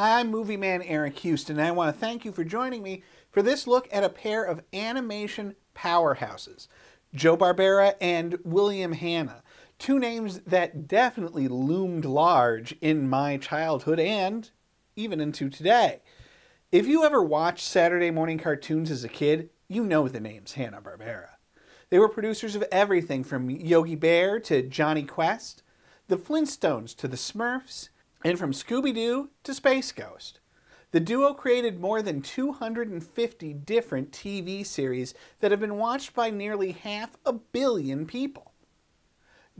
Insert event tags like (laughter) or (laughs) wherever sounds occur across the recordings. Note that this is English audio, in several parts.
Hi, I'm movie man Eric Houston, and I want to thank you for joining me for this look at a pair of animation powerhouses, Joe Barbera and William Hanna. Two names that definitely loomed large in my childhood and even into today. If you ever watched Saturday morning cartoons as a kid, you know the names Hanna-Barbera. They were producers of everything from Yogi Bear to Johnny Quest, the Flintstones to the Smurfs, and from Scooby-Doo to Space Ghost. The duo created more than 250 different TV series that have been watched by nearly half a billion people.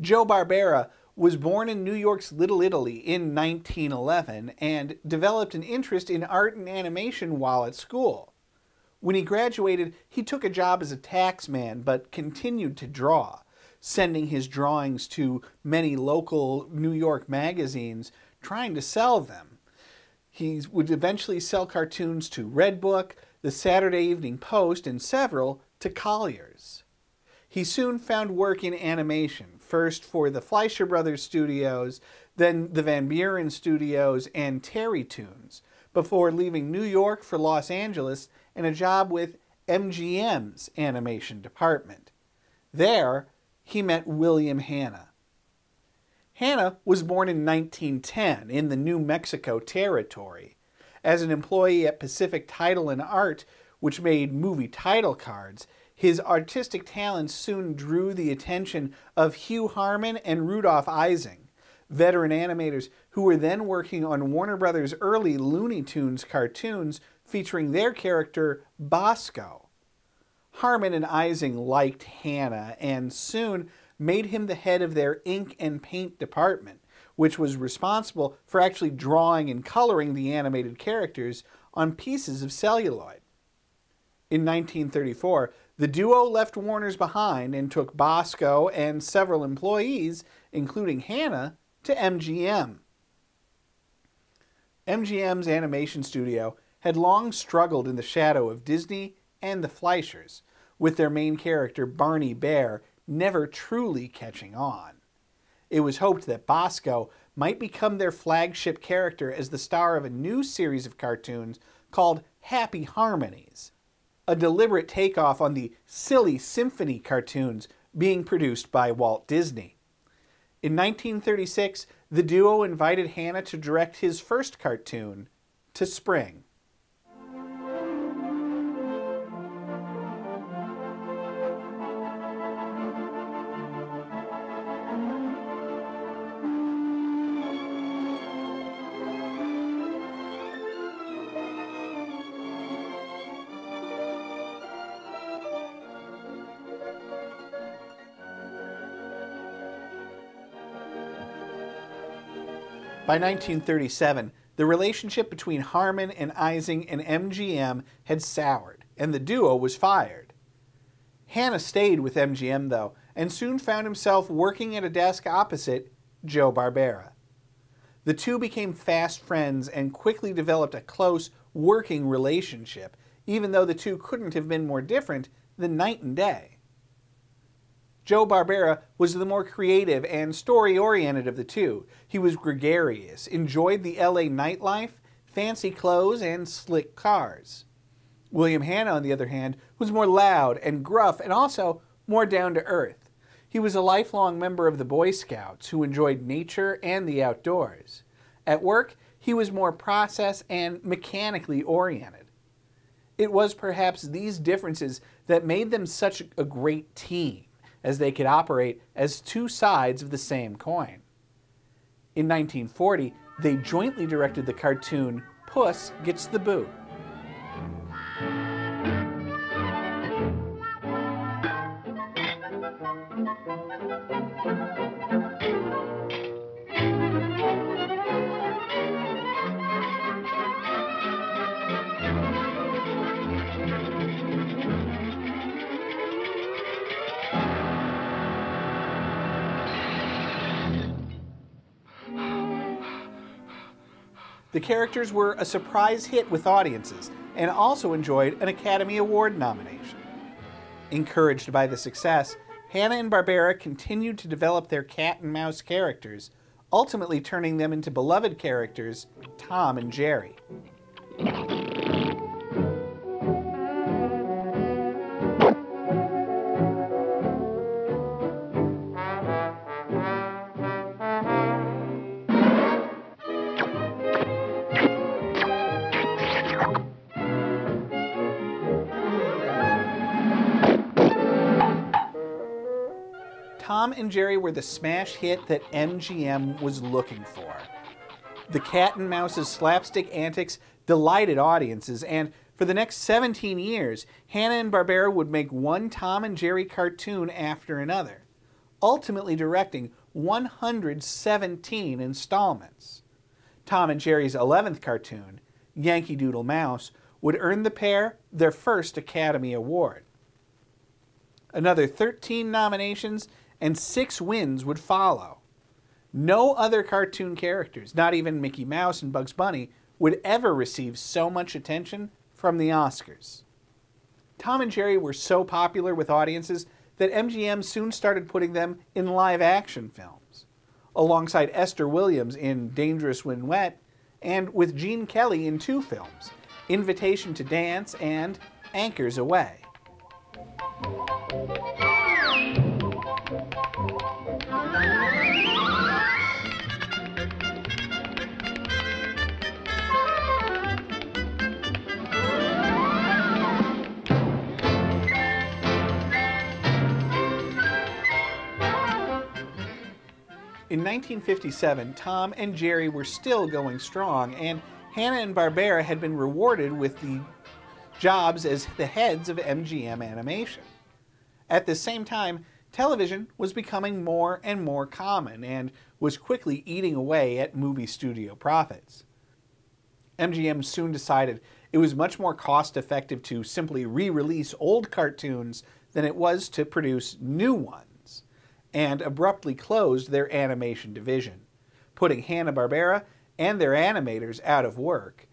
Joe Barbera was born in New York's Little Italy in 1911 and developed an interest in art and animation while at school. When he graduated, he took a job as a taxman but continued to draw, sending his drawings to many local New York magazines trying to sell them. He would eventually sell cartoons to Redbook, the Saturday Evening Post, and several to Collier's. He soon found work in animation, first for the Fleischer Brothers Studios, then the Van Buren Studios, and Terry Terrytoons, before leaving New York for Los Angeles and a job with MGM's animation department. There, he met William Hanna. Hanna was born in 1910 in the New Mexico Territory. As an employee at Pacific Title and Art, which made movie title cards, his artistic talents soon drew the attention of Hugh Harman and Rudolph Ising, veteran animators who were then working on Warner Brothers' early Looney Tunes cartoons featuring their character Bosko. Harman and Ising liked Hanna and soon made him the head of their ink and paint department, which was responsible for actually drawing and coloring the animated characters on pieces of celluloid. In 1934, the duo left Warner's behind and took Bosko and several employees, including Hanna, to MGM. MGM's animation studio had long struggled in the shadow of Disney and the Fleischers, with their main character, Barney Bear, never truly catching on. It was hoped that Bosko might become their flagship character as the star of a new series of cartoons called Happy Harmonies, a deliberate takeoff on the silly symphony cartoons being produced by Walt Disney. In 1936, the duo invited Hanna to direct his first cartoon, To Spring. By 1937, the relationship between Harman and Ising and MGM had soured, and the duo was fired. Hanna stayed with MGM, though, and soon found himself working at a desk opposite Joe Barbera. The two became fast friends and quickly developed a close, working relationship, even though the two couldn't have been more different than night and day. Joe Barbera was the more creative and story oriented of the two. He was gregarious, enjoyed the LA nightlife, fancy clothes, and slick cars. William Hanna, on the other hand, was more loud and gruff and also more down to earth. He was a lifelong member of the Boy Scouts who enjoyed nature and the outdoors. At work, he was more process and mechanically oriented. It was perhaps these differences that made them such a great team as they could operate as two sides of the same coin. In 1940, they jointly directed the cartoon Puss Gets the Boot. The characters were a surprise hit with audiences and also enjoyed an Academy Award nomination. Encouraged by the success, Hanna and Barbera continued to develop their cat and mouse characters, ultimately turning them into beloved characters Tom and Jerry. And Jerry were the smash hit that MGM was looking for. The cat and mouse's slapstick antics delighted audiences, and for the next 17 years, Hanna and Barbera would make one Tom and Jerry cartoon after another, ultimately directing 117 installments. Tom and Jerry's 11th cartoon, Yankee Doodle Mouse, would earn the pair their first Academy Award. Another 13 nominations and six wins would follow. No other cartoon characters, not even Mickey Mouse and Bugs Bunny, would ever receive so much attention from the Oscars. Tom and Jerry were so popular with audiences that MGM soon started putting them in live action films, alongside Esther Williams in Dangerous When Wet, and with Gene Kelly in two films, Invitation to Dance and Anchors Aweigh. In 1957, Tom and Jerry were still going strong, and Hanna and Barbera had been rewarded with the jobs as the heads of MGM Animation. At the same time, television was becoming more and more common and was quickly eating away at movie studio profits. MGM soon decided it was much more cost effective to simply re release old cartoons than it was to produce new ones and abruptly closed their animation division, putting Hanna-Barbera and their animators out of work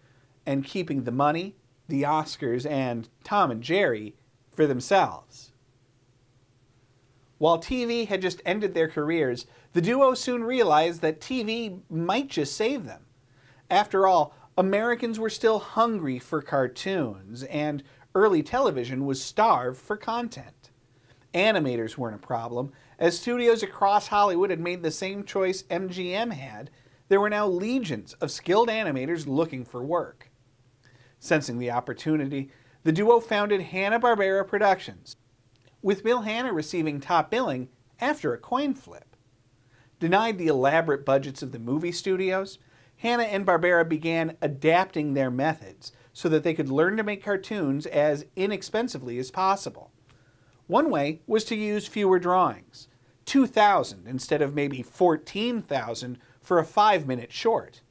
and keeping the money, the Oscars, and Tom and Jerry for themselves. While TV had just ended their careers, the duo soon realized that TV might just save them. After all, Americans were still hungry for cartoons, and early television was starved for content. Animators weren't a problem, as studios across Hollywood had made the same choice MGM had, there were now legions of skilled animators looking for work. Sensing the opportunity, the duo founded Hanna-Barbera Productions, with Bill Hanna receiving top billing after a coin flip. Denied the elaborate budgets of the movie studios, Hanna and Barbera began adapting their methods so that they could learn to make cartoons as inexpensively as possible. One way was to use fewer drawings, 2,000 instead of maybe 14,000 for a five minute short.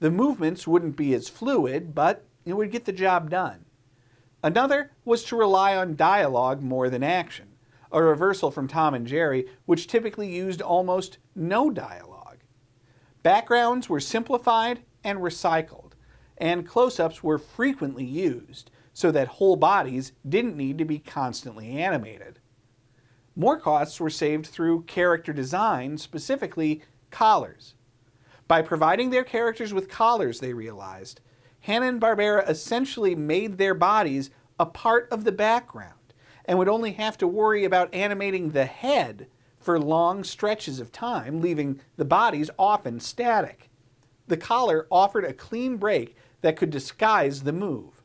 The movements wouldn't be as fluid, but it would get the job done. Another was to rely on dialogue more than action, a reversal from Tom and Jerry, which typically used almost no dialogue. Backgrounds were simplified and recycled, and close ups were frequently used, so that whole bodies didn't need to be constantly animated. More costs were saved through character design, specifically collars. By providing their characters with collars, they realized, Hanna-Barbera essentially made their bodies a part of the background and would only have to worry about animating the head for long stretches of time, leaving the bodies often static. The collar offered a clean break that could disguise the move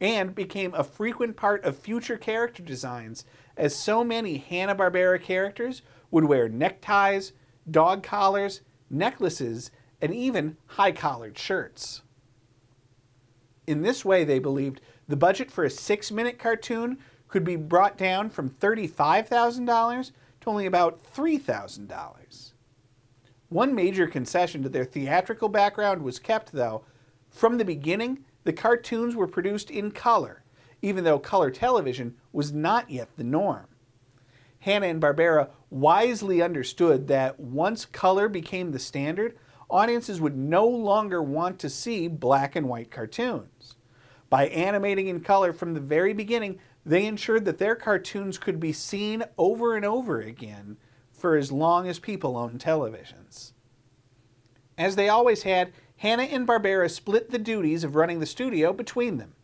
and became a frequent part of future character designs as so many Hanna-Barbera characters would wear neckties, dog collars, necklaces, and even high-collared shirts. In this way, they believed the budget for a six-minute cartoon could be brought down from $35,000 to only about $3,000. One major concession to their theatrical background was kept, though. From the beginning, the cartoons were produced in color, even though color television was not yet the norm. Hanna and Barbera wisely understood that once color became the standard, audiences would no longer want to see black and white cartoons. By animating in color from the very beginning, they ensured that their cartoons could be seen over and over again for as long as people owned televisions. As they always had, Hanna and Barbera split the duties of running the studio between them.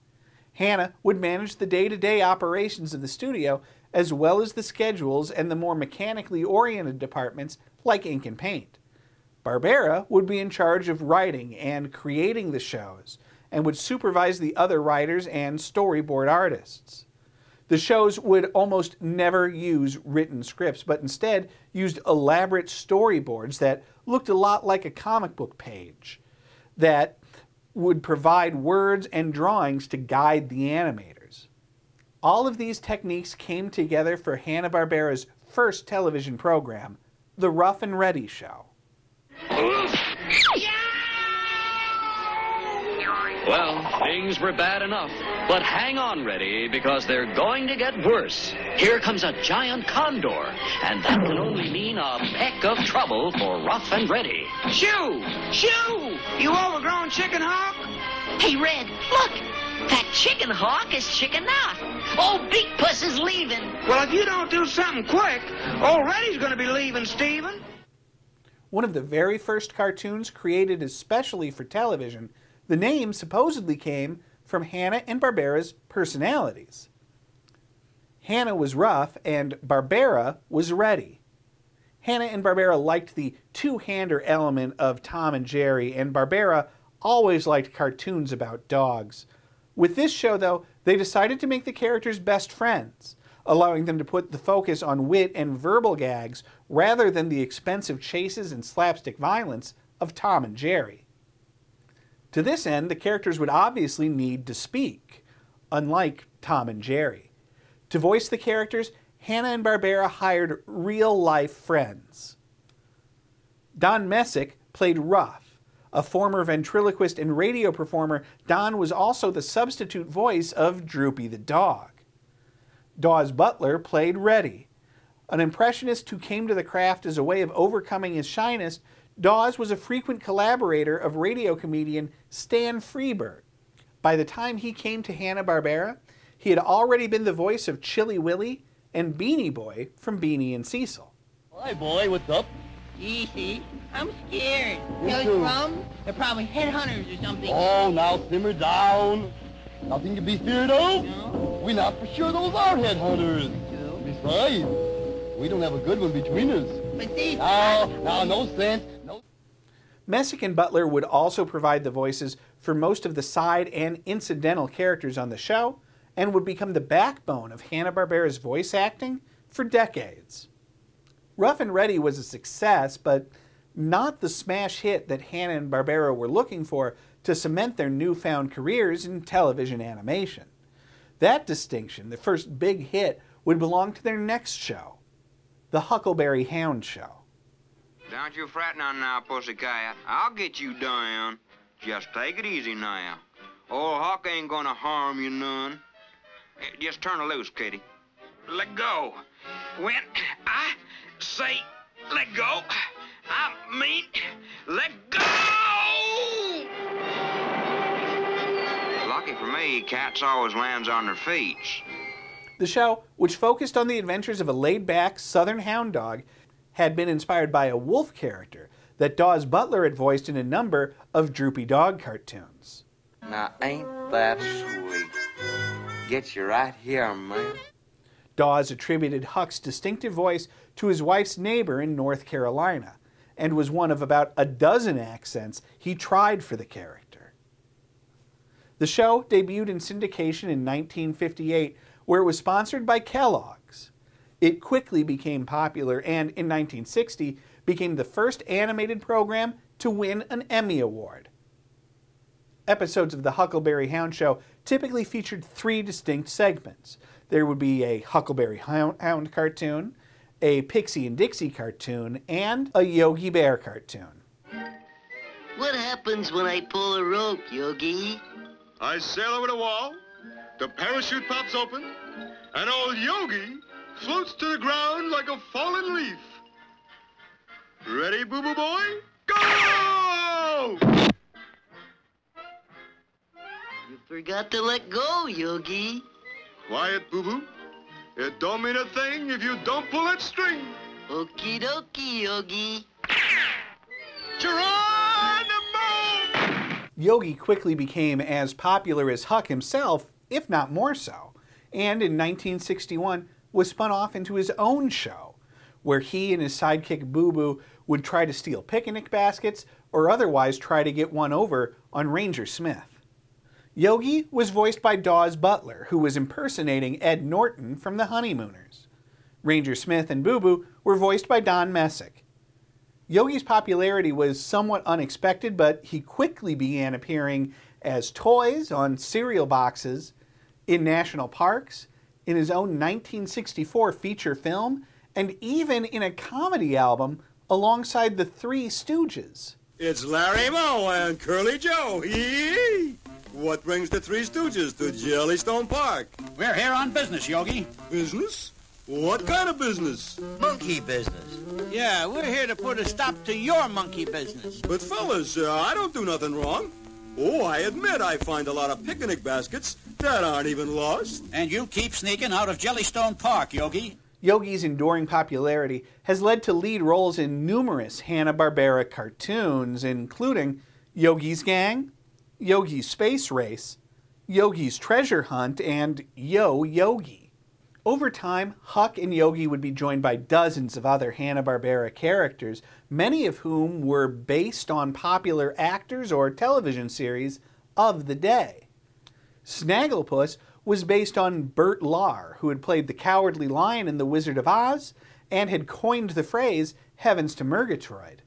Hanna would manage the day to day operations of the studio as well as the schedules and the more mechanically oriented departments like ink and paint. Barbera would be in charge of writing and creating the shows and would supervise the other writers and storyboard artists. The shows would almost never use written scripts, but instead used elaborate storyboards that looked a lot like a comic book page that would provide words and drawings to guide the animators. All of these techniques came together for Hanna-Barbera's first television program, The Ruff and Reddy Show. Well, things were bad enough. But hang on, Reddy, because they're going to get worse. Here comes a giant condor, and that can only mean a peck of trouble for Ruff and Reddy. Shoo! Shoo! You overgrown chicken hawk? Hey, Red, look! That chicken hawk is chicken out. Old Big Puss is leaving. Well, if you don't do something quick, old Reddy's gonna be leaving, Stephen. One of the very first cartoons created especially for television, the name supposedly came from Hanna and Barbera's personalities. Hanna was rough and Barbera was ready. Hanna and Barbera liked the two-hander element of Tom and Jerry, and Barbera always liked cartoons about dogs. With this show, though, they decided to make the characters best friends, allowing them to put the focus on wit and verbal gags rather than the expensive chases and slapstick violence of Tom and Jerry. To this end, the characters would obviously need to speak, unlike Tom and Jerry. To voice the characters, Hanna and Barbera hired real-life friends. Don Messick played Ruff. A former ventriloquist and radio performer, Don was also the substitute voice of Droopy the dog. Daws Butler played Reddy. An impressionist who came to the craft as a way of overcoming his shyness Daws was a frequent collaborator of radio comedian Stan Freberg. By the time he came to Hanna-Barbera, he had already been the voice of Chilly Willy and Beany Boy from Beany and Cecil. Hi, boy. What's up? Easy. I'm scared. Me Those too. from? They're probably headhunters or something. Oh, now simmer down. Nothing to be feared of. No. We're not for sure those are headhunters. True. Besides, we don't have a good one between us. But these... Now, now, no sense. No. Messick and Butler would also provide the voices for most of the side and incidental characters on the show and would become the backbone of Hanna-Barbera's voice acting for decades. Ruff and Reddy was a success, but not the smash hit that Hanna and Barbera were looking for to cement their newfound careers in television animation. That distinction, the first big hit, would belong to their next show, The Huckleberry Hound Show. Don't you fret none now, pussycat. I'll get you down. Just take it easy now. Old Huck ain't gonna harm you none. Eh, Just turn her loose, kitty. Let go. When I say let go, I mean let go! Lucky for me, cats always lands on their feet. The show, which focused on the adventures of a laid back southern hound dog, had been inspired by a wolf character that Daws Butler had voiced in a number of Droopy Dog cartoons. Now, ain't that sweet? Get you right here, man. Daws attributed Huck's distinctive voice to his wife's neighbor in North Carolina, and was one of about a dozen accents he tried for the character. The show debuted in syndication in 1958, where it was sponsored by Kellogg's. It quickly became popular and, in 1960, became the first animated program to win an Emmy Award. Episodes of the Huckleberry Hound Show typically featured three distinct segments. There would be a Huckleberry Hound, Hound cartoon, a Pixie and Dixie cartoon, and a Yogi Bear cartoon. What happens when I pull a rope, Yogi? I sail over the wall, the parachute pops open, and old Yogi floats to the ground like a fallen leaf. Ready, Boo Boo Boy? Go! You forgot to let go, Yogi. Quiet, Boo Boo. It don't mean a thing if you don't pull that string. Okie dokie, Yogi. Geronimo! Yogi quickly became as popular as Huck himself, if not more so, and in 1961 was spun off into his own show, where he and his sidekick Boo Boo would try to steal picnic baskets or otherwise try to get one over on Ranger Smith. Yogi was voiced by Daws Butler, who was impersonating Ed Norton from The Honeymooners. Ranger Smith and Boo Boo were voiced by Don Messick. Yogi's popularity was somewhat unexpected, but he quickly began appearing as toys on cereal boxes, in national parks, in his own 1964 feature film, and even in a comedy album alongside the Three Stooges. It's Larry Moe and Curly Joe. What brings the Three Stooges to Jellystone Park? We're here on business, Yogi. Business? What kind of business? Monkey business. Yeah, we're here to put a stop to your monkey business. But fellas, uh, I don't do nothing wrong. Oh, I admit I find a lot of picnic baskets that aren't even lost. And you keep sneaking out of Jellystone Park, Yogi. Yogi's enduring popularity has led to lead roles in numerous Hanna-Barbera cartoons, including Yogi's Gang, Yogi's Space Race, Yogi's Treasure Hunt, and Yo Yogi. Over time, Huck and Yogi would be joined by dozens of other Hanna-Barbera characters, many of whom were based on popular actors or television series of the day. Snagglepuss was based on Bert Lahr, who had played the Cowardly Lion in The Wizard of Oz and had coined the phrase Heavens to Murgatroyd.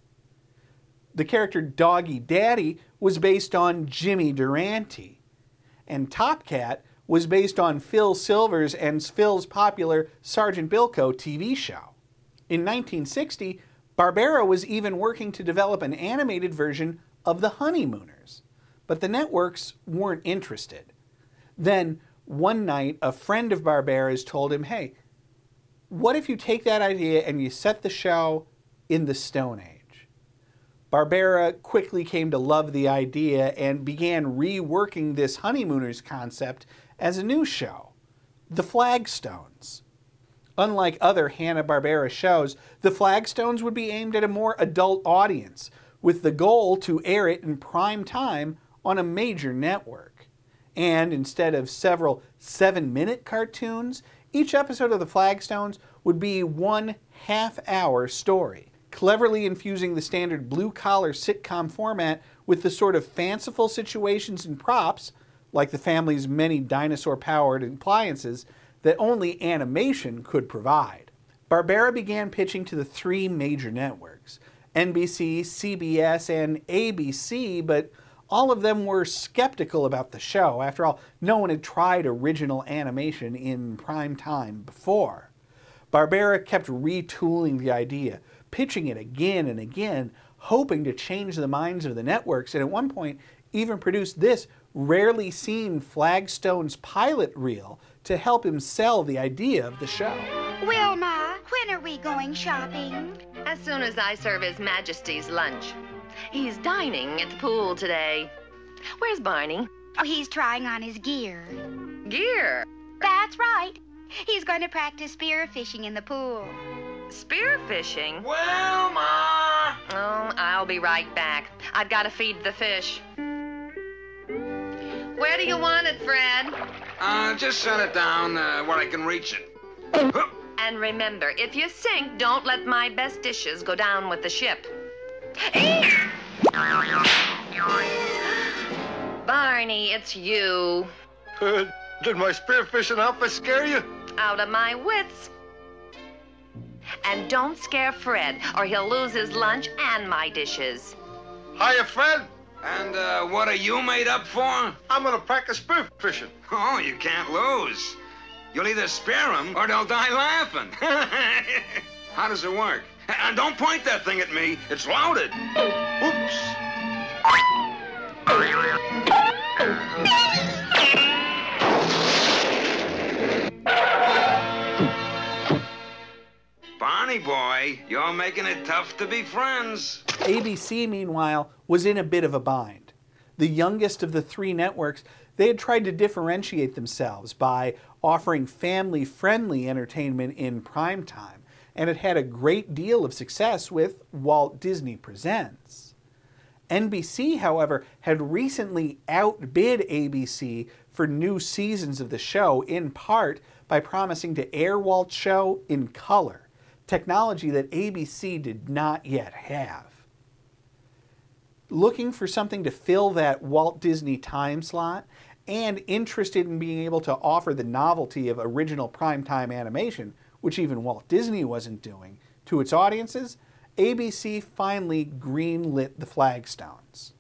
The character Doggie Daddy was based on Jimmy Durante, and Top Cat was based on Phil Silvers and Phil's popular Sergeant Bilko TV show. In 1960, Barbera was even working to develop an animated version of The Honeymooners, but the networks weren't interested. Then, one night, a friend of Barbera's told him, hey, what if you take that idea and you set the show in the Stone Age? Barbera quickly came to love the idea and began reworking this Honeymooners concept as a new show, The Flagstones. Unlike other Hanna-Barbera shows, The Flagstones would be aimed at a more adult audience, with the goal to air it in prime time on a major network. And instead of several seven-minute cartoons, each episode of The Flagstones would be one half-hour story, cleverly infusing the standard blue-collar sitcom format with the sort of fanciful situations and props like the family's many dinosaur-powered appliances that only animation could provide. Barbera began pitching to the three major networks, NBC, CBS, and ABC, but all of them were skeptical about the show. After all, no one had tried original animation in prime time before. Barbera kept retooling the idea, pitching it again and again, hoping to change the minds of the networks, and at one point even produced this rarely seen Flagstone's pilot reel to help him sell the idea of the show. Wilma, when are we going shopping? As soon as I serve His Majesty's lunch. He's dining at the pool today. Where's Barney? Oh, he's trying on his gear. Gear? That's right. He's going to practice spear fishing in the pool. Spear fishing? Wilma! Oh, I'll be right back. I've got to feed the fish. Where do you want it, Fred? Uh, just set it down uh, where I can reach it. And remember, if you sink, don't let my best dishes go down with the ship. Barney, it's you. Uh, did my spearfishing outfit scare you? Out of my wits. And don't scare Fred, or he'll lose his lunch and my dishes. Hiya, Fred. And uh, what are you made up for? I'm gonna practice spearfishing. (laughs) Oh, you can't lose. You'll either spare them or they'll die laughing. (laughs) How does it work? And don't point that thing at me. It's loaded. Oops. Boy, you're making it tough to be friends. ABC, meanwhile, was in a bit of a bind. The youngest of the three networks, they had tried to differentiate themselves by offering family-friendly entertainment in prime time, and it had a great deal of success with Walt Disney Presents. NBC, however, had recently outbid ABC for new seasons of the show, in part by promising to air Walt's show in color, technology that ABC did not yet have. Looking for something to fill that Walt Disney time slot, and interested in being able to offer the novelty of original primetime animation, which even Walt Disney wasn't doing, to its audiences, ABC finally greenlit the Flagstones.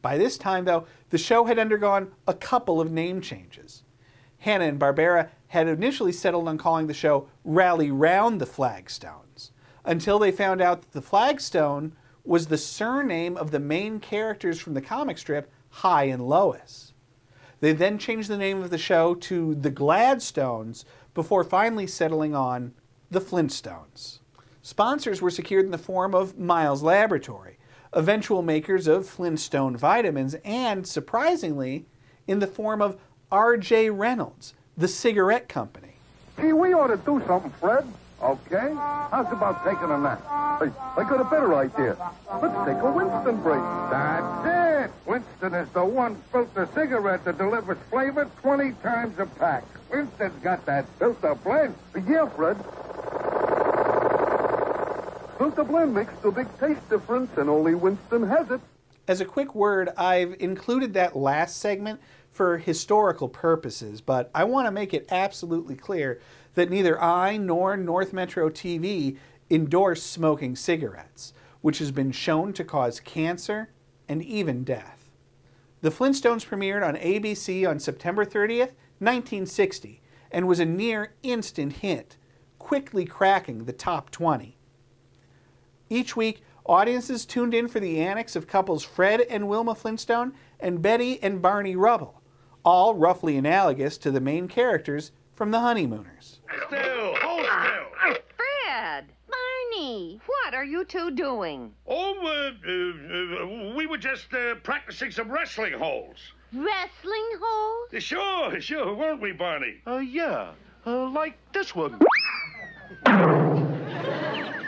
By this time, though, the show had undergone a couple of name changes. Hanna-Barbera had initially settled on calling the show Rally Round the Flagstones, until they found out that the Flagstone was the surname of the main characters from the comic strip Hi and Lois. They then changed the name of the show to The Gladstones before finally settling on The Flintstones. Sponsors were secured in the form of Miles Laboratory, eventual makers of Flintstone vitamins, and, surprisingly, in the form of R.J. Reynolds, the cigarette company. Gee, we ought to do something, Fred. Okay? How's about taking a nap? Hey, I got a better idea. Let's take a Winston break. That's it. Winston is the one filter cigarette that delivers flavor 20 times a pack. Winston's got that filter blend. Yeah, Fred. Filter blend makes the big taste difference, and only Winston has it. As a quick word, I've included that last segment for historical purposes, but I want to make it absolutely clear that neither I nor North Metro TV endorse smoking cigarettes, which has been shown to cause cancer and even death. The Flintstones premiered on ABC on September 30th, 1960, and was a near instant hit, quickly cracking the top 20. Each week, audiences tuned in for the antics of couples Fred and Wilma Flintstone and Betty and Barney Rubble, all roughly analogous to the main characters from The Honeymooners. Still, hold still. Fred! Barney! What are you two doing? Oh, uh, uh, we were just uh, practicing some wrestling holds. Wrestling holes? Sure, sure, weren't we, Barney? Uh, yeah. Uh, like this one.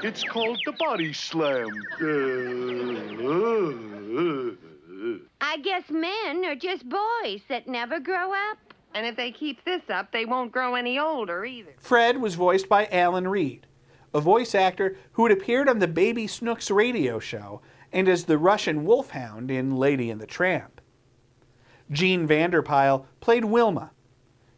It's called the body slam. I guess men are just boys that never grow up. And if they keep this up, they won't grow any older either. Fred was voiced by Alan Reed, a voice actor who had appeared on the Baby Snooks radio show and as the Russian wolfhound in Lady and the Tramp. Jean Vander Pyl played Wilma.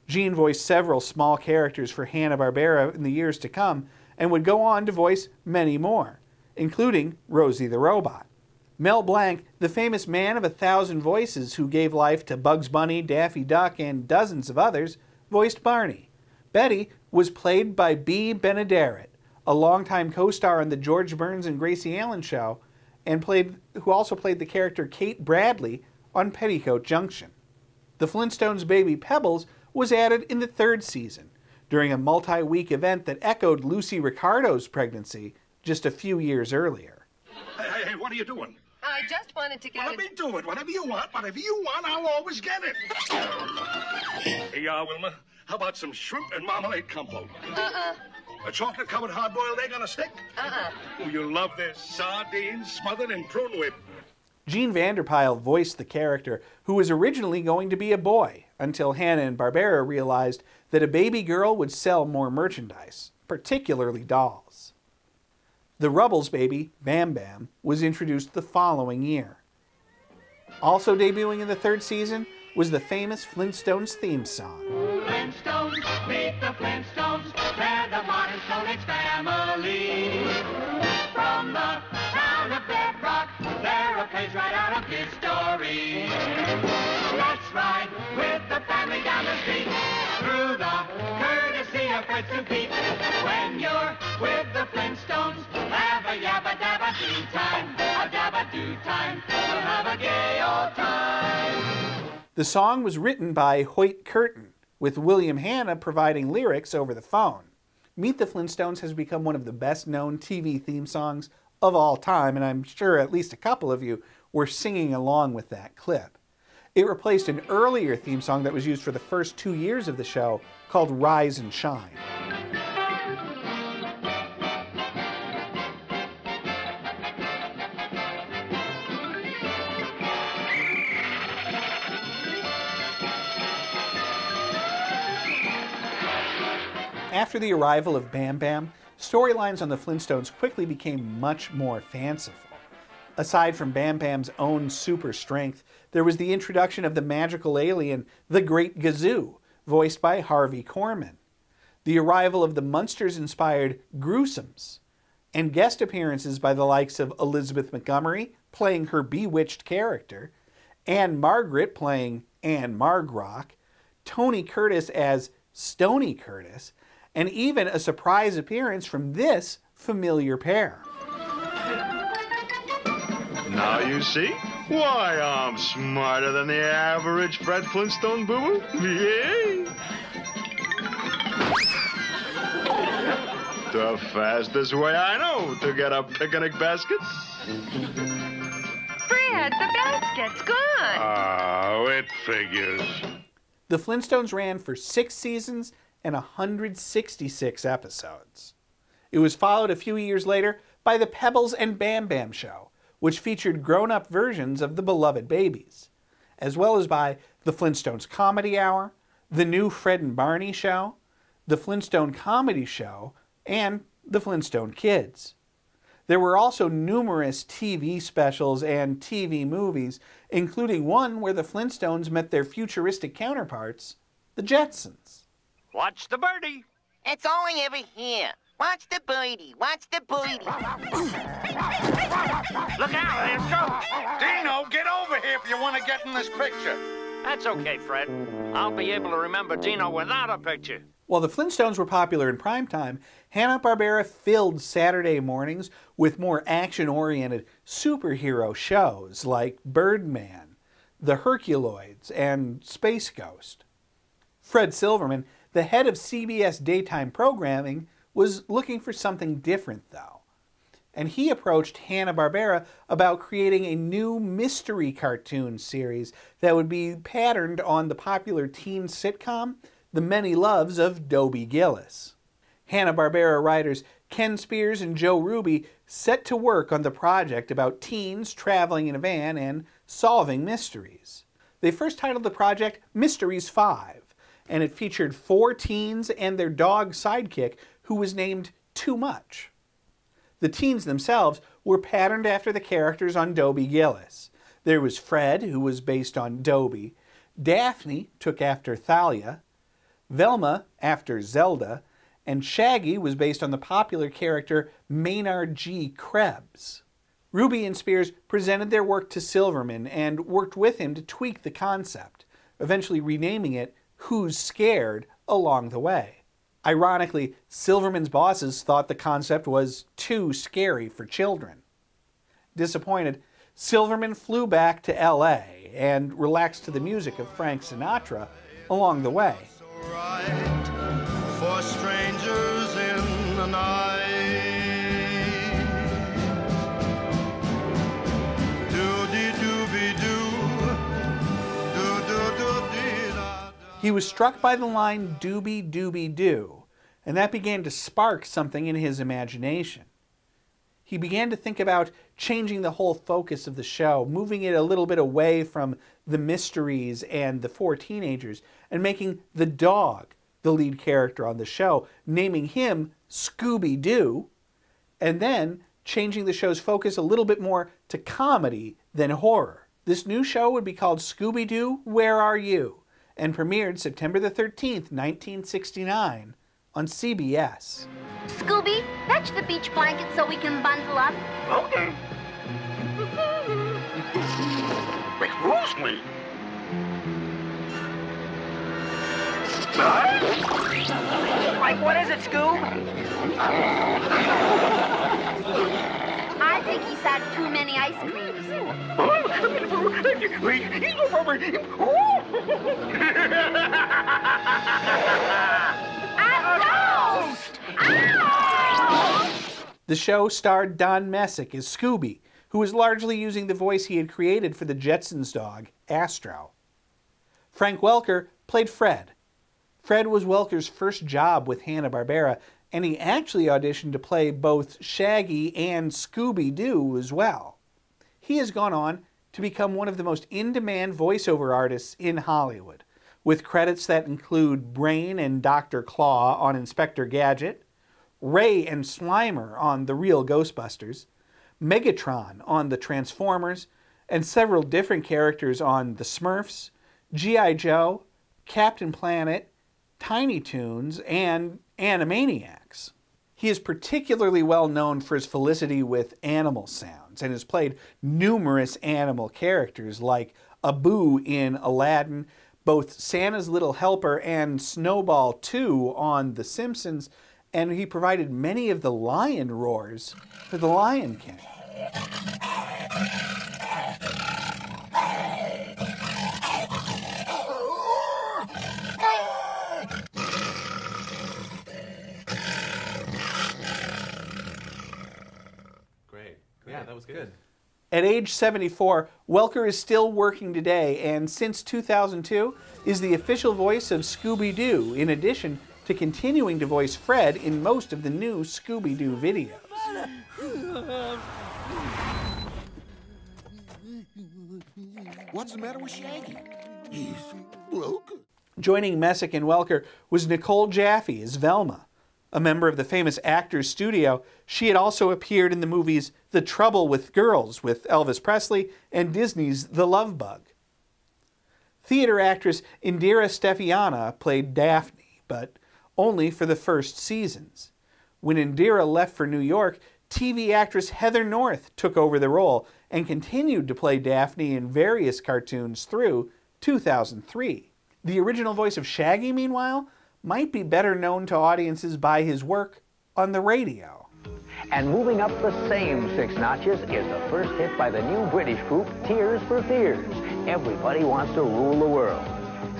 Jean voiced several small characters for Hanna-Barbera in the years to come and would go on to voice many more, including Rosie the Robot. Mel Blanc, the famous man of a thousand voices who gave life to Bugs Bunny, Daffy Duck, and dozens of others, voiced Barney. Betty was played by Bea Benaderet, a longtime co-star on the George Burns and Gracie Allen show, and played, who also played the character Kate Bradley on Petticoat Junction. The Flintstones' baby Pebbles was added in the third season, during a multi-week event that echoed Lucy Ricardo's pregnancy just a few years earlier. Hey, Hey, hey, what are you doing? I just wanted to get Well, let me do it. Whatever you want, whatever you want, I'll always get it. Here you uh, are, Wilma. How about some shrimp and marmalade compote? Uh-uh. A chocolate-covered hard-boiled egg on a stick? Uh-uh. Oh, you'll love this. Sardines smothered in prune whip. Jean Vander Pyl voiced the character, who was originally going to be a boy, until Hanna-Barbera realized that a baby girl would sell more merchandise, particularly dolls. The Rubbles baby, Bam Bam, was introduced the following year. Also debuting in the third season was the famous Flintstones theme song. Flintstones, meet the Flintstones. They're the modern Stone Age family. From the town of Bedrock, they're a right out of. Let's ride with the family down the street When you're with the Flintstones, have a yabba dabba time, a dabba time. We'll have a gay old time. The song was written by Hoyt Curtin, with William Hanna providing lyrics over the phone. Meet the Flintstones has become one of the best known TV theme songs of all time, and I'm sure at least a couple of you were singing along with that clip. It replaced an earlier theme song that was used for the first two years of the show called Rise and Shine. After the arrival of Bam Bam, storylines on the Flintstones quickly became much more fanciful. Aside from Bam Bam's own super strength, there was the introduction of the magical alien, the Great Gazoo, voiced by Harvey Korman, the arrival of the Munsters inspired Gruesomes, and guest appearances by the likes of Elizabeth Montgomery, playing her bewitched character, Ann-Margret playing Ann-Margrock, Tony Curtis as Stony Curtis, and even a surprise appearance from this familiar pair. Now you see why I'm smarter than the average Fred Flintstone boo boo. Yeah. The fastest way I know to get a picnic basket. Fred, the basket's gone. Oh, ah, it figures. The Flintstones ran for six seasons and 166 episodes. It was followed a few years later by the Pebbles and Bam Bam Show, which featured grown up versions of the beloved babies, as well as by the Flintstones Comedy Hour, the new Fred and Barney Show, the Flintstone Comedy Show, and the Flintstone Kids. There were also numerous TV specials and TV movies, including one where the Flintstones met their futuristic counterparts, the Jetsons. Watch the birdie. It's only over here. Watch the birdie. Watch the birdie. (laughs) Look out, there's Joe. Dino, get over here if you want to get in this picture. That's okay, Fred. I'll be able to remember Dino without a picture. While the Flintstones were popular in primetime, Hanna-Barbera filled Saturday mornings with more action-oriented superhero shows like Birdman, The Herculoids, and Space Ghost. Fred Silverman, the head of CBS daytime programming, was looking for something different though. And he approached Hanna-Barbera about creating a new mystery cartoon series that would be patterned on the popular teen sitcom The Many Loves of Dobie Gillis. Hanna-Barbera writers Ken Spears and Joe Ruby set to work on the project about teens traveling in a van and solving mysteries. They first titled the project Mysteries 5, and it featured four teens and their dog sidekick who was named Too Much. The teens themselves were patterned after the characters on Dobie Gillis. There was Fred, who was based on Dobie, Daphne took after Thalia, Velma after Zelda, and Shaggy was based on the popular character Maynard G. Krebs. Ruby and Spears presented their work to Silverman and worked with him to tweak the concept, eventually renaming it Who's Scared along the way. Ironically, Silverman's bosses thought the concept was too scary for children. Disappointed, Silverman flew back to LA and relaxed to the music of Frank Sinatra along the way. For strangers in the night. He was struck by the line doobie doobie doo, and that began to spark something in his imagination. He began to think about changing the whole focus of the show, moving it a little bit away from the mysteries and the four teenagers, and making the dog the lead character on the show, naming him Scooby Doo, and then changing the show's focus a little bit more to comedy than horror. This new show would be called Scooby Doo, Where Are You? and premiered September the 13th, 1969 on CBS. Scooby, fetch the beach blanket so we can bundle up. Okay. Excuse me. Mike, what is it, Scoob? I think he's had too many ice creams. (laughs) The show starred Don Messick as Scooby, who was largely using the voice he had created for the Jetsons dog, Astro. Frank Welker played Fred. Fred was Welker's first job with Hanna-Barbera, and he actually auditioned to play both Shaggy and Scooby-Doo as well. He has gone on to become one of the most in-demand voiceover artists in Hollywood, with credits that include Brain and Dr. Claw on Inspector Gadget, Ray and Slimer on The Real Ghostbusters, Megatron on The Transformers, and several different characters on The Smurfs, G.I. Joe, Captain Planet, Tiny Toons, and Animaniacs. He is particularly well known for his felicity with animal sounds and has played numerous animal characters like Abu in Aladdin, both Santa's Little Helper and Snowball 2 on The Simpsons, and he provided many of the lion roars for The Lion King. Great. Yeah, that was good. At age 74, Welker is still working today and since 2002 is the official voice of Scooby Doo, in addition to continuing to voice Fred in most of the new Scooby Doo videos. What's the matter with Shaggy? He's broken. Joining Messick and Welker was Nicole Jaffe as Velma. A member of the famous Actors Studio, she had also appeared in the movies The Trouble with Girls with Elvis Presley and Disney's The Love Bug. Theater actress Indira Stefanianna played Daphne, but only for the first seasons. When Indira left for New York, TV actress Heather North took over the role and continued to play Daphne in various cartoons through 2003. The original voice of Shaggy, meanwhile, might be better known to audiences by his work on the radio. And moving up the same six notches is the first hit by the new British group Tears for Fears. Everybody wants to rule the world.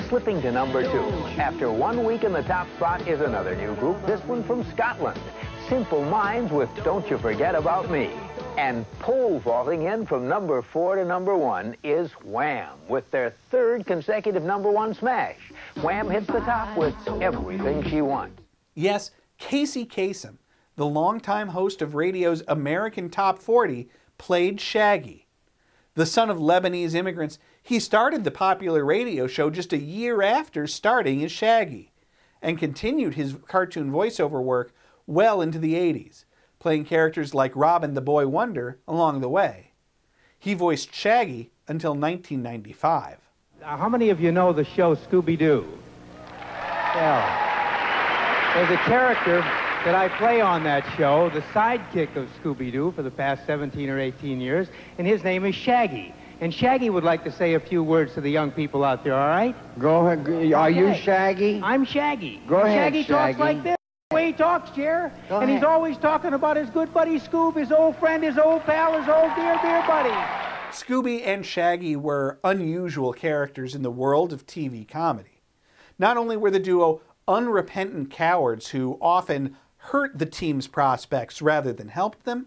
Slipping to number two. After one week in the top spot is another new group, this one from Scotland. Simple Minds with Don't You Forget About Me. And pole vaulting in from number four to number one is Wham with their third consecutive number one smash. Wham hits the top with Everything She Wants. Yes, Casey Kasem, the longtime host of radio's American Top 40, played Shaggy. The son of Lebanese immigrants, he started the popular radio show just a year after starting as Shaggy, and continued his cartoon voiceover work well into the 80s, playing characters like Robin the Boy Wonder along the way. He voiced Shaggy until 1995. Uh, how many of you know the show Scooby-Doo? Well, there's a character that I play on that show, the sidekick of Scooby-Doo for the past 17 or 18 years, and his name is Shaggy. And Shaggy would like to say a few words to the young people out there, all right? Go ahead. Are you Shaggy? I'm Shaggy. Go ahead, Shaggy, Shaggy. talks like this. The way he talks, Jer. Go and he's always talking about his good buddy Scoob, his old friend, his old pal, his old dear, dear buddy. Scooby and Shaggy were unusual characters in the world of TV comedy. Not only were the duo unrepentant cowards who often hurt the team's prospects rather than helped them,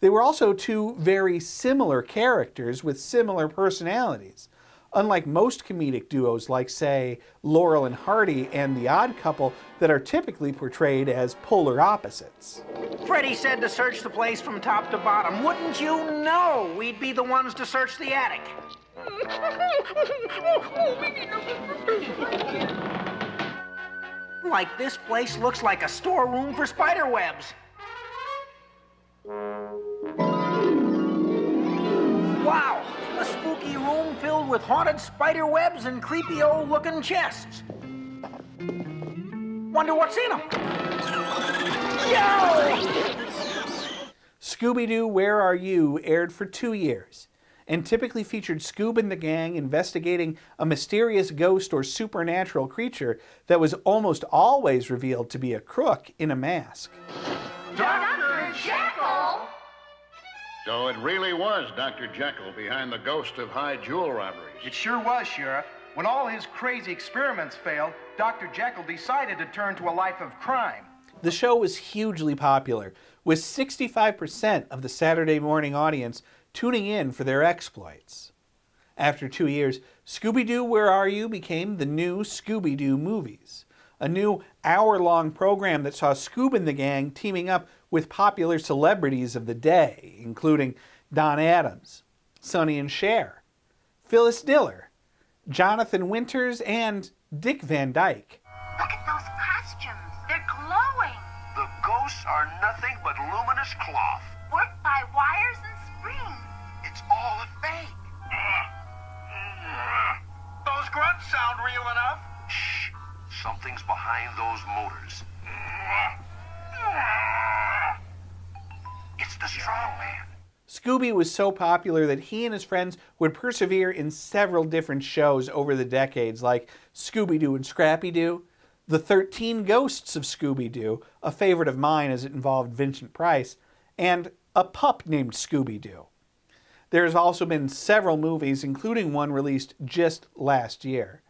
they were also two very similar characters with similar personalities. Unlike most comedic duos like, say, Laurel and Hardy and The Odd Couple that are typically portrayed as polar opposites. Freddie said to search the place from top to bottom. Wouldn't you know we'd be the ones to search the attic? (laughs) Like this place looks like a storeroom for spider webs. Wow, a spooky room filled with haunted spider webs and creepy old looking chests. Wonder what's in them. Yo! Scooby Doo Where Are You aired for two years and typically featured Scoob and the gang investigating a mysterious ghost or supernatural creature that was almost always revealed to be a crook in a mask. Dr. Jekyll! So it really was Dr. Jekyll behind the ghost of high jewel robberies. It sure was, Sheriff. When all his crazy experiments failed, Dr. Jekyll decided to turn to a life of crime. The show was hugely popular, with 65% of the Saturday morning audience tuning in for their exploits. After two years, Scooby Doo Where Are You became the new Scooby Doo movies, a new hour long program that saw Scoob and the gang teaming up with popular celebrities of the day, including Don Adams, Sonny and Cher, Phyllis Diller, Jonathan Winters, and Dick Van Dyke. Look at those costumes. They're glowing. The ghosts are nothing but luminous cloth. Sound real enough. Shh. Something's behind those motors. It's the strong man. Scooby was so popular that he and his friends would persevere in several different shows over the decades, like Scooby Doo and Scrappy Doo, The 13 Ghosts of Scooby Doo, a favorite of mine as it involved Vincent Price, and A Pup Named Scooby Doo. There has also been several movies, including one released just last year.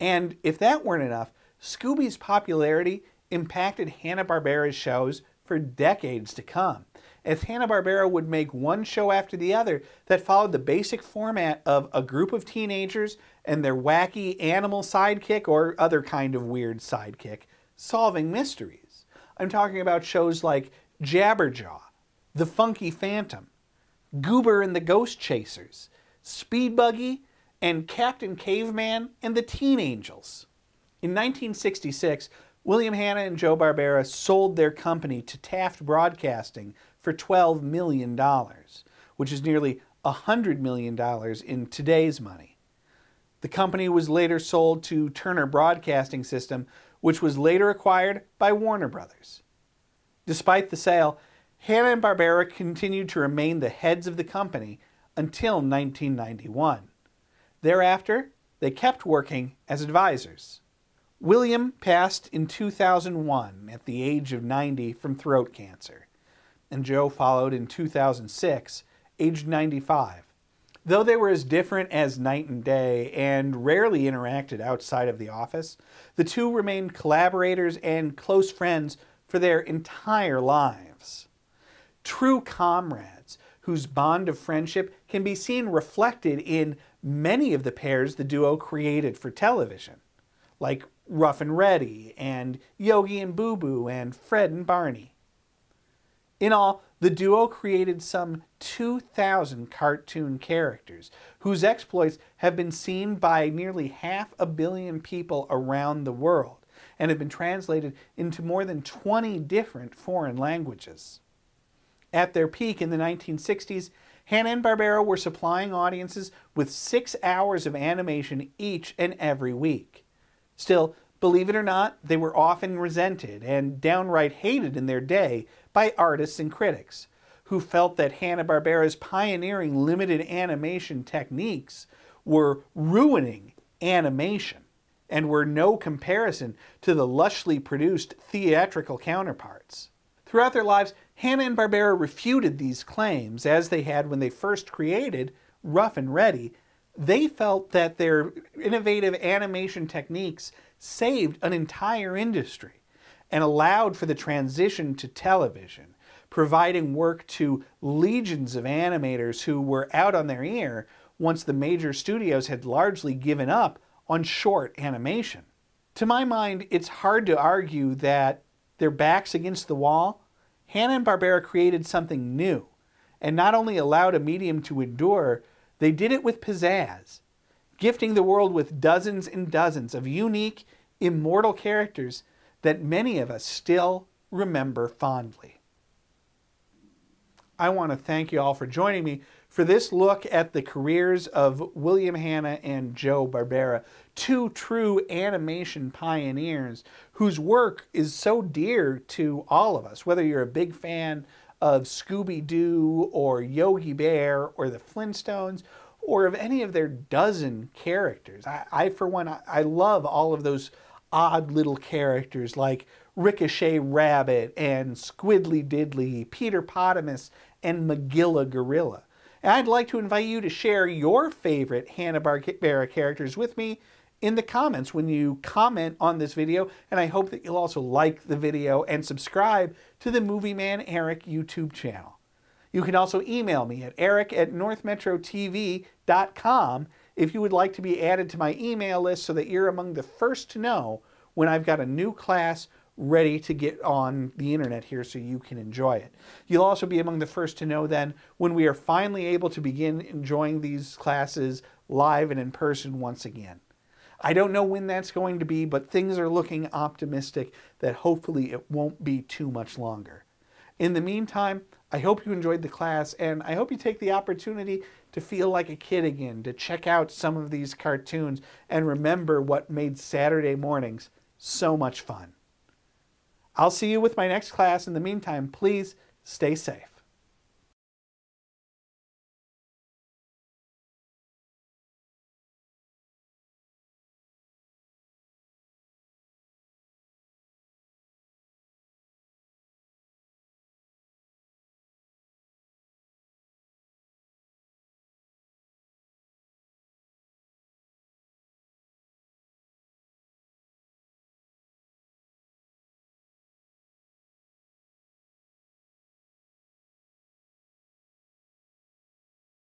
And if that weren't enough, Scooby's popularity impacted Hanna-Barbera's shows for decades to come, as Hanna-Barbera would make one show after the other that followed the basic format of a group of teenagers and their wacky animal sidekick or other kind of weird sidekick solving mysteries. I'm talking about shows like Jabberjaw, The Funky Phantom, Goober and the Ghost Chasers, Speed Buggy, and Captain Caveman and the Teen Angels. In 1966, William Hanna and Joe Barbera sold their company to Taft Broadcasting for $12 million, which is nearly $100 million in today's money. The company was later sold to Turner Broadcasting System, which was later acquired by Warner Brothers. Despite the sale, Hanna and Barbera continued to remain the heads of the company until 1991. Thereafter, they kept working as advisors. William passed in 2001 at the age of 90 from throat cancer, and Joe followed in 2006, aged 95. Though they were as different as night and day and rarely interacted outside of the office, the two remained collaborators and close friends for their entire lives. True comrades whose bond of friendship can be seen reflected in many of the pairs the duo created for television, like Ruff and Reddy and Yogi and Boo Boo and Fred and Barney. In all, the duo created some 2,000 cartoon characters whose exploits have been seen by nearly half a billion people around the world and have been translated into more than 20 different foreign languages. At their peak in the 1960s, Hanna-Barbera were supplying audiences with six hours of animation each and every week. Still, believe it or not, they were often resented and downright hated in their day by artists and critics, who felt that Hanna-Barbera's pioneering limited animation techniques were ruining animation and were no comparison to the lushly produced theatrical counterparts. Throughout their lives, Hanna and Barbera refuted these claims, as they had when they first created Ruff and Reddy. They felt that their innovative animation techniques saved an entire industry and allowed for the transition to television, providing work to legions of animators who were out on their ear once the major studios had largely given up on short animation. To my mind, it's hard to argue that their backs against the wall, Hanna-Barbera created something new and not only allowed a medium to endure, they did it with pizzazz, gifting the world with dozens and dozens of unique, immortal characters that many of us still remember fondly. I want to thank you all for joining me for this look at the careers of William Hanna and Joe Barbera, two true animation pioneers whose work is so dear to all of us, whether you're a big fan of Scooby Doo or Yogi Bear or the Flintstones or of any of their dozen characters. I, I for one, I, I love all of those odd little characters like Ricochet Rabbit and Squiddly Diddly, Peter Potamus, and Magilla Gorilla. And I'd like to invite you to share your favorite Hanna-Barbera characters with me in the comments when you comment on this video. And I hope that you'll also like the video and subscribe to the Movie Man Eric YouTube channel. You can also email me at eric at northmetrotv.com if you would like to be added to my email list so that you're among the first to know when I've got a new class ready to get on the internet here so you can enjoy it. You'll also be among the first to know then when we are finally able to begin enjoying these classes live and in person once again. I don't know when that's going to be, but things are looking optimistic that hopefully it won't be too much longer. In the meantime, I hope you enjoyed the class and I hope you take the opportunity to feel like a kid again, to check out some of these cartoons and remember what made Saturday mornings so much fun. I'll see you with my next class. In the meantime, please stay safe.